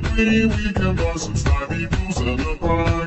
get we can bust some snobby booze and the bar.